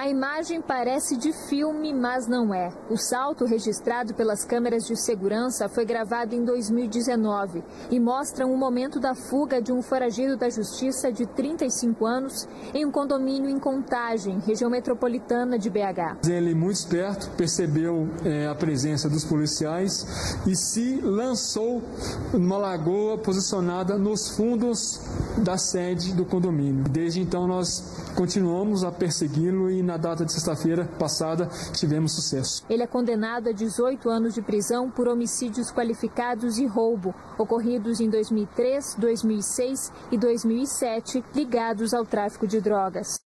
A imagem parece de filme, mas não é. O salto registrado pelas câmeras de segurança foi gravado em 2019 e mostra um momento da fuga de um foragido da justiça de 35 anos em um condomínio em Contagem, região metropolitana de BH. Ele, muito esperto, percebeu é, a presença dos policiais e se lançou numa lagoa posicionada nos fundos da sede do condomínio. Desde então, nós continuamos a persegui-lo e na data de sexta-feira passada tivemos sucesso. Ele é condenado a 18 anos de prisão por homicídios qualificados e roubo, ocorridos em 2003, 2006 e 2007, ligados ao tráfico de drogas.